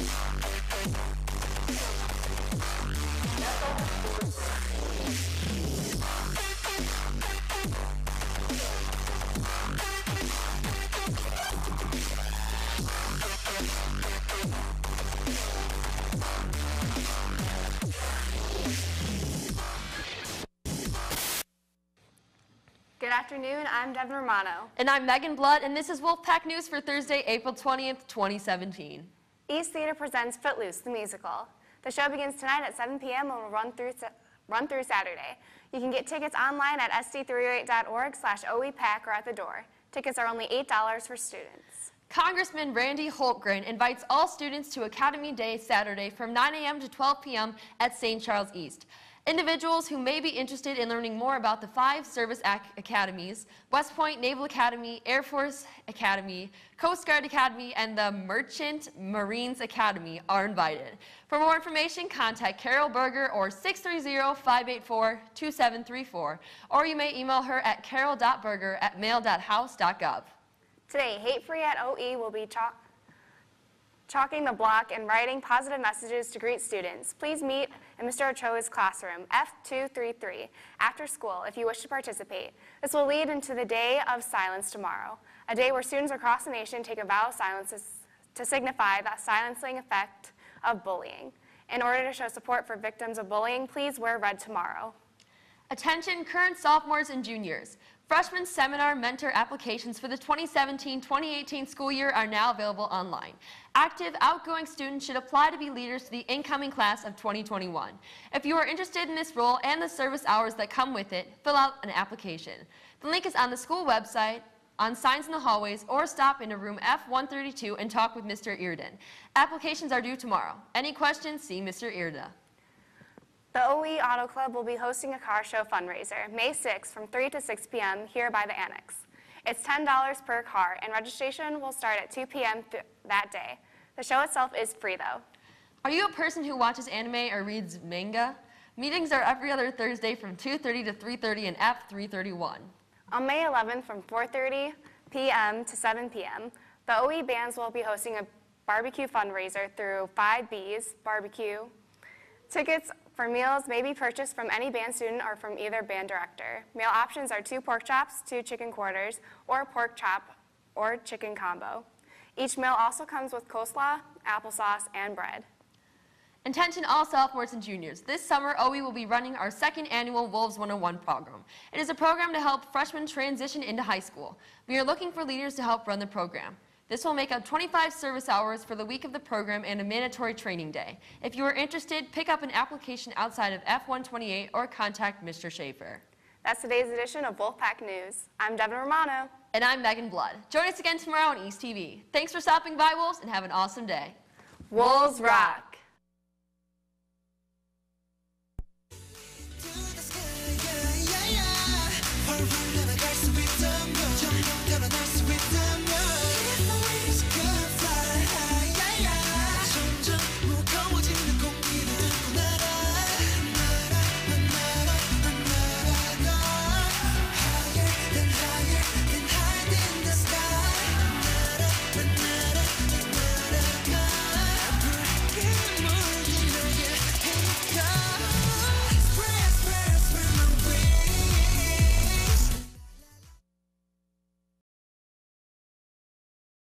Good afternoon. I'm Devin Romano. And I'm Megan Blood, and this is Wolfpack News for Thursday, April 20th, 2017. East Theater presents Footloose, the musical. The show begins tonight at 7 p.m. and will run through, run through Saturday. You can get tickets online at sd308.org slash oepack or at the door. Tickets are only $8 for students. Congressman Randy Hultgren invites all students to Academy Day Saturday from 9 a.m. to 12 p.m. at St. Charles East. Individuals who may be interested in learning more about the five service ac academies, West Point Naval Academy, Air Force Academy, Coast Guard Academy, and the Merchant Marines Academy are invited. For more information, contact Carol Berger or 630-584-2734, or you may email her at carol.berger at mail.house.gov. Today, Hate Free at OE will be talking chalking the block and writing positive messages to greet students. Please meet in Mr. Ochoa's classroom, F233, after school if you wish to participate. This will lead into the Day of Silence tomorrow, a day where students across the nation take a vow of silence to signify the silencing effect of bullying. In order to show support for victims of bullying, please wear red tomorrow. Attention current sophomores and juniors. Freshman seminar mentor applications for the 2017-2018 school year are now available online. Active, outgoing students should apply to be leaders to the incoming class of 2021. If you are interested in this role and the service hours that come with it, fill out an application. The link is on the school website, on signs in the hallways, or stop into room F132 and talk with Mr. Earden. Applications are due tomorrow. Any questions, see Mr. Earden. The OE Auto Club will be hosting a car show fundraiser May 6th from 3 to 6 p.m. here by the Annex. It's $10 per car, and registration will start at 2 p.m. that day. The show itself is free, though. Are you a person who watches anime or reads manga? Meetings are every other Thursday from 2.30 to 3.30 in F331. On May 11th from 4.30 p.m. to 7 p.m., the OE bands will be hosting a barbecue fundraiser through 5B's Barbecue. Tickets for meals may be purchased from any band student or from either band director. Meal options are two pork chops, two chicken quarters, or pork chop or chicken combo. Each meal also comes with coleslaw, applesauce, and bread. Attention all sophomores and juniors. This summer, OE will be running our second annual Wolves 101 program. It is a program to help freshmen transition into high school. We are looking for leaders to help run the program. This will make up 25 service hours for the week of the program and a mandatory training day. If you are interested, pick up an application outside of F-128 or contact Mr. Schaefer. That's today's edition of Wolfpack News. I'm Devin Romano. And I'm Megan Blood. Join us again tomorrow on East TV. Thanks for stopping by, Wolves, and have an awesome day. Wolves rock!